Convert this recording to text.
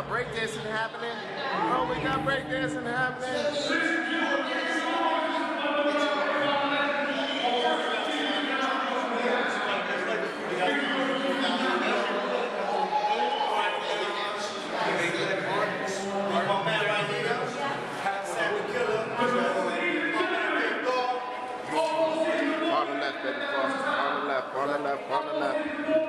got breakdancing happening. Oh, we got breakdancing happening. on the left, on the left.